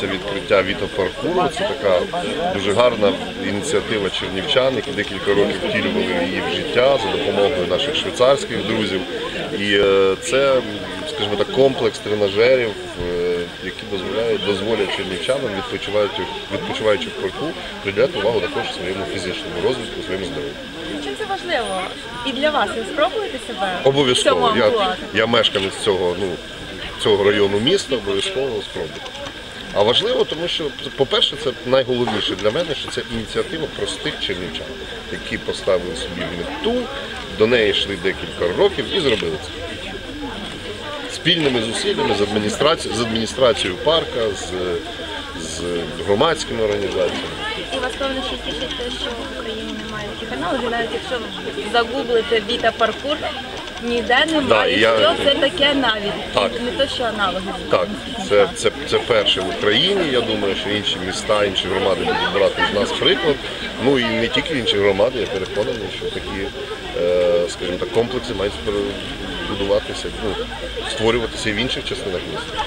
Це відкриття вітопаркуру. Це така дуже гарна ініціатива чернівчан, які декілька років втілювали її в життя за допомогою наших швейцарських друзів. І е, це, скажімо так, комплекс тренажерів, е, які дозволяють дозволять чернівчанам, відпочиваючи, відпочиваючи в парку, приділяти увагу також своєму фізичному розвитку, своєму здоров'ю. Чим це важливо? І для вас ви спробуєте себе? Обов'язково. Я, я мешканець цього, ну, цього району міста, обов'язково спробую. А важливо, тому що, по-перше, це найголовніше для мене, що це ініціатива простих чернівчан, які поставили собі мету, до неї йшли декілька років і зробили це. Спільними зусиллями з адміністрацією, з адміністрацією парка, з, з громадськими організаціями. І вас певно, що тішить те, що в Україні немає аналогів, навіть якщо загуглите Віта паркур, ніде Да, немає. я- Що це таке навіть? Так. Не то, що аналоги. Так, це, це, це перше в Україні. Я думаю, що інші міста, інші громади будуть брати з нас приклад. Ну і не тільки інші громади, я переконаний, що такі, е, скажімо так, комплекси мають будуватися, ну, створюватися в інших частинах міста.